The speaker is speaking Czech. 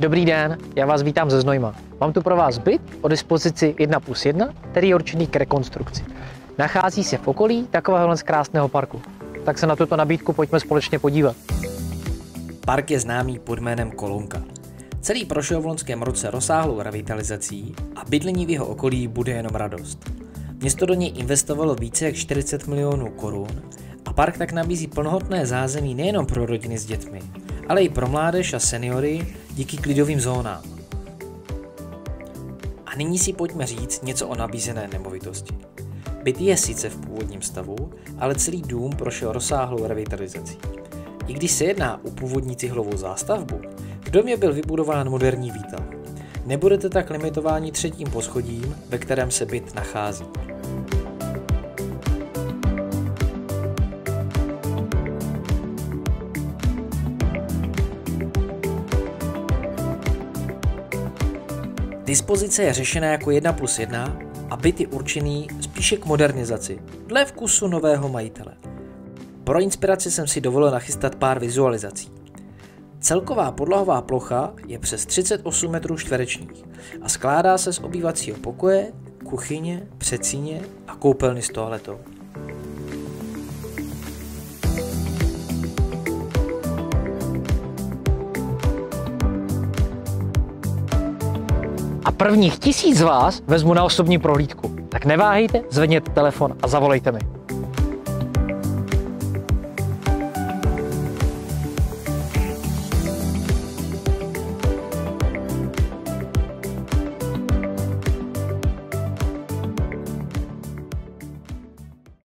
Dobrý den, já vás vítám ze Znojma. Mám tu pro vás byt o dispozici 1 plus 1, který je určený k rekonstrukci. Nachází se v okolí takového krásného parku. Tak se na tuto nabídku pojďme společně podívat. Park je známý pod jménem Kolonka. Celý prošel v loňském roce rozsáhlou revitalizací a bydlení v jeho okolí bude jenom radost. Město do něj investovalo více jak 40 milionů korun a park tak nabízí plnohodné zázemí nejenom pro rodiny s dětmi, ale i pro mládež a seniory díky klidovým zónám. A nyní si pojďme říct něco o nabízené nemovitosti. Byt je sice v původním stavu, ale celý dům prošel rozsáhlou revitalizací. I když se jedná o původní cihlovou zástavbu, v domě byl vybudován moderní výtah. Nebudete tak limitováni třetím poschodím, ve kterém se byt nachází. Dispozice je řešena jako 1 plus 1 a byt je určený spíše k modernizaci, dle vkusu nového majitele. Pro inspiraci jsem si dovolil nachystat pár vizualizací. Celková podlahová plocha je přes 38 metrů čtverečních a skládá se z obývacího pokoje, kuchyně, předsíně a koupelny s toaletou. A prvních tisíc z vás vezmu na osobní prohlídku. Tak neváhejte, zvedněte telefon a zavolejte mi.